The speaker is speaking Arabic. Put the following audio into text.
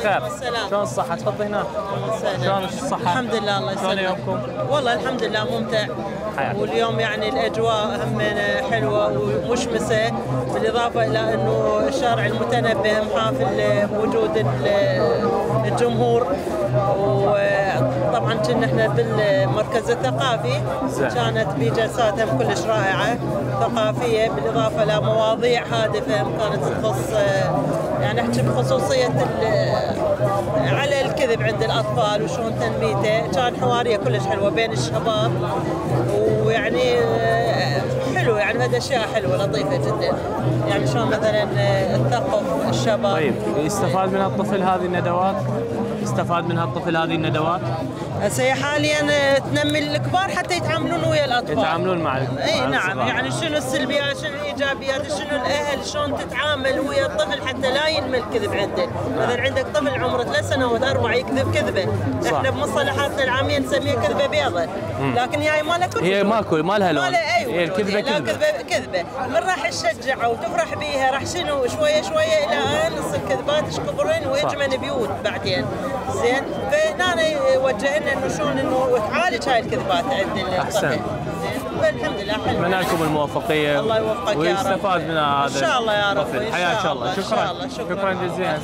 بخير. السلام. شلون الصحة؟ تفضل هنا شلون الصحة؟ الحمد لله الله شلون يسلمك. يومكم؟ والله الحمد لله ممتع. حياك. واليوم يعني الأجواء همنا حلوة ومشمسة بالإضافة إلى إنه الشارع المتنبه محافل بوجود ال- الجمهور. وطبعا كنا إحنا بالمركز الثقافي. كانت بجلساتهم كلش رائعة ثقافية بالإضافة إلى مواضيع هادفة كانت تخص يعني احكي بخصوصية ال- على الكذب عند الأطفال وشلون تنميته. كان حواريه كلش حلوة بين الشباب. هذا أشياء حلوة لطيفة جدا. يعني شلون مثلا آه، تثقف الشباب طيب يستفاد من الطفل هذه الندوات؟ يستفاد من هالطفل هذه الندوات؟ هسه هي حاليا آه، تنمي الكبار حتى يتعاملون ويا الأطفال. يتعاملون مع إي نعم. يعني شنو السلبيات شنو الإيجابيات شنو الأهل شلون تتعامل ويا الطفل حتى لا ينمي الكذب عنده. مثلا عندك طفل عمره ثلاث سنوات أربع يكذب كذبه. صح. إحنا بمصطلحاتنا العامية نسميها كذبة بيضة. لكن هي ما لها كل هي. ماكو ما لها لون ما لها اي هي لا كذبة. كذبة كذبة. من راح تشجعه وتفرح بيها راح شنو شوية شوية إلى ان تصير كذبات إيش كبرين ويجمن بيوت بعدين. زين. فهنا وجهنا إنه شلون إنه تعالج هاي الكذبات عند الطفل أحسن. زين. فالحمد لله حلو. اتمنى لكم الموفقية الله يوفقك يا رب. ويستفاد من هذا إن شاء الله يا رب حياك شاء الله، شكراً. شكرا جزيلا.